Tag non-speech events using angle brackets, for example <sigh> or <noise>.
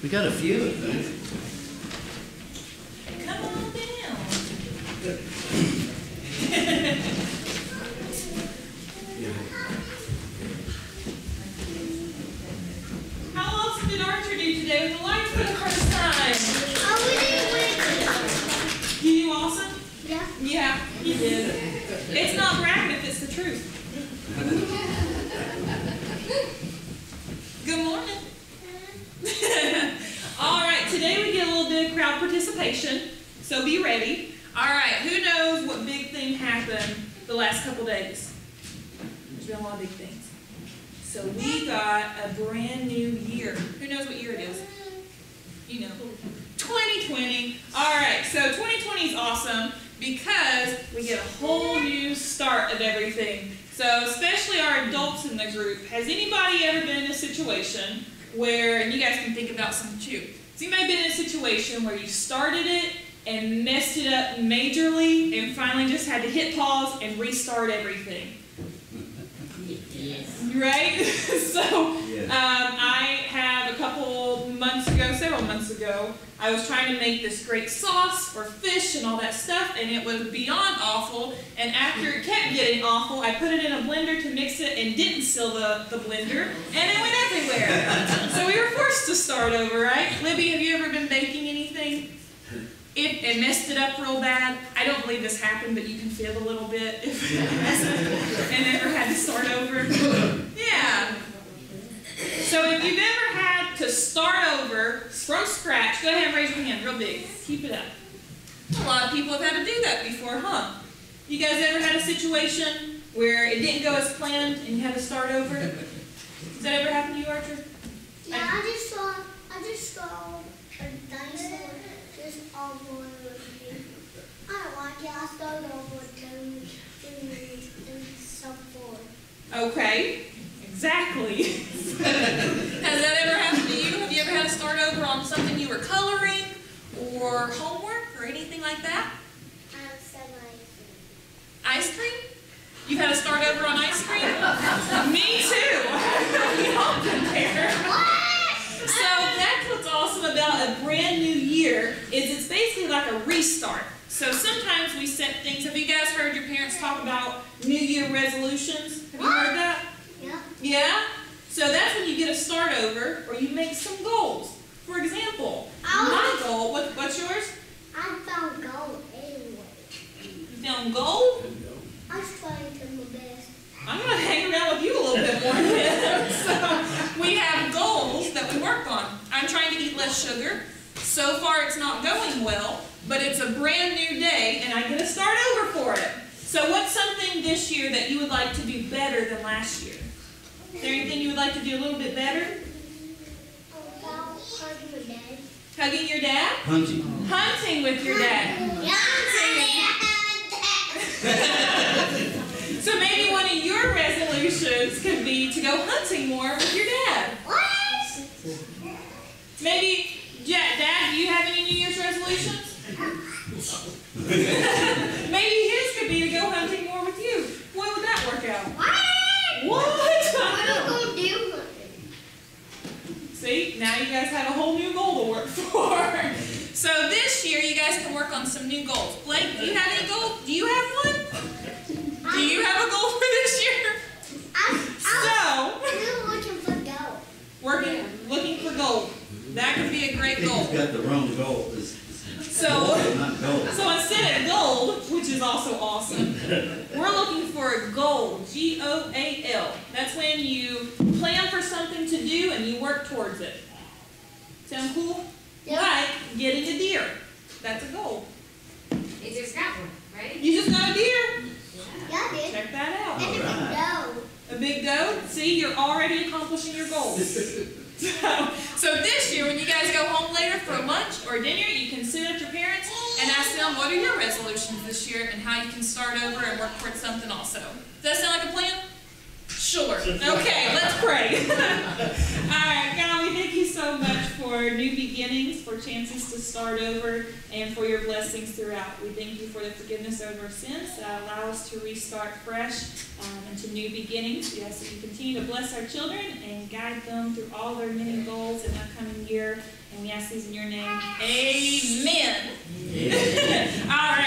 We got a few, I think. Come on down. How awesome did Archer do today with the lights for the first time? Oh, we didn't win. You do awesome? Yeah. Yeah, he did. It's not bragging if it's the truth. Good morning. All right, today we get a little bit of crowd participation, so be ready. All right, who knows what big thing happened the last couple days? There's been a lot of big things. So we got a brand new year. Who knows what year it is? You know. 2020. All right, so 2020 is awesome because we get a whole new start of everything. So, especially our adults in the group, has anybody ever been in a situation where, and you guys can think about some too, has anybody been in a situation where you started it and messed it up majorly and finally just had to hit pause and restart everything? Yes. Right? <laughs> so, Yes. um, I had a couple months ago, several months ago, I was trying to make this great sauce for fish and all that stuff, and it was beyond awful. And after it kept getting awful, I put it in a blender to mix it and didn't seal the, the blender, and it went everywhere. <laughs> over, right? Libby, have you ever been baking anything? It, it messed it up real bad. I don't believe this happened, but you can feel a little bit if <laughs> and ever had to start over. Yeah. So if you've ever had to start over from scratch, go ahead and raise your hand real big. Keep it up. A lot of people have had to do that before, huh? You guys ever had a situation where it didn't go as planned and you had to start over? Does that ever happen to you, Archer? Yeah, I just saw, I just saw a dinosaur just all over me. I don't like it. I started over to do some for. Okay, exactly. <laughs> Has that ever happened to you? Have you ever had to start over on something you were coloring or homework or anything like that? I said like, Ice cream? You've had to start over on ice cream? So sometimes we set things. Have you guys heard your parents talk about New Year resolutions? Have you heard that? yeah. Yeah? So that's when you get a start over or you make some goals. For example, my goal, what, what's yours? I found gold anyway. You found gold? I was trying to my best. I'm going to hang around with you a little bit more <laughs> so we have goals that we work on. I'm trying to eat less sugar. So far it's not going well, but it's a brand new day and I get to start over for it. So what's something this year that you would like to do better than last year? Is there anything you would like to do a little bit better? Hugging my dad. Hugging your dad? Hunting. Hunting with your dad. Yeah. <laughs> So maybe one of your resolutions could be to go hunting more with your dad. What? Maybe, yeah, Dad, do you have any New Year's <laughs> maybe his could be to go hunting more with you. What would that work out? What? What? What are you gonna do? See, now you guys have a whole new goal to work <laughs> for. So this year, you guys can work on some new goals. Blake, do you have any goals? Do you have one? Do you have a goal for this year? I'm, I'm So, still looking for gold. working, looking for gold. That could be a great think goal. he's got the wrong goal. It's, it's So- gold, not gold. So instead of gold, which is also awesome, we're looking for a goal. G O A L. That's when you plan for something to do and you work towards it. Sound cool? Yeah. Like getting a deer. That's a goal. You just got one, right? You just got a deer. Yeah, I did. Check that out. And Alright. a gold. A big goat. See, you're already accomplishing your goals. <laughs> So, so this year, when you guys go home later for lunch or dinner, you can sit at your and them what are your resolutions this year and how you can start over and work towards something also. Does that sound like a plan? Sure. Okay, let's pray. <laughs> All right, God, we thank you so much for new beginnings, for chances to start over, and for your blessings throughout. We thank you for the forgiveness of our sins that allow us to restart fresh um, into new beginnings. We ask that you continue to bless our children and guide them through all their many goals in the upcoming year. And we ask these in your name. Amen. <laughs> All right,